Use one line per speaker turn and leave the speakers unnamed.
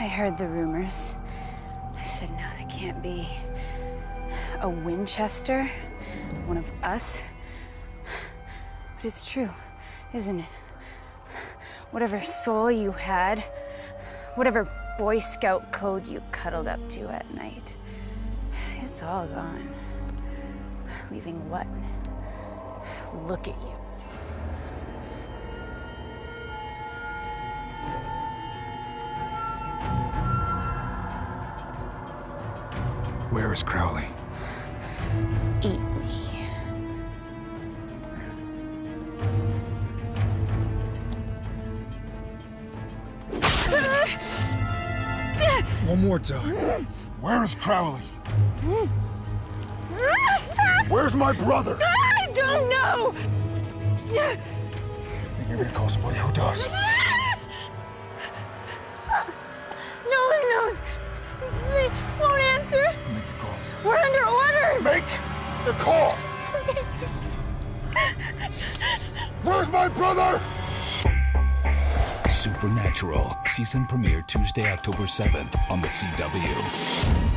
I heard the rumors. I said, no, that can't be. A Winchester? One of us? But it's true, isn't it? Whatever soul you had, whatever Boy Scout code you cuddled up to at night, it's all gone. Leaving what? Look at you.
Where is Crowley?
Eat me.
One more time. Where is Crowley? Where's my brother?
I don't know!
You're gonna call somebody who does. Make the call! Where's my brother?
Supernatural, season premiere Tuesday, October 7th on the CW.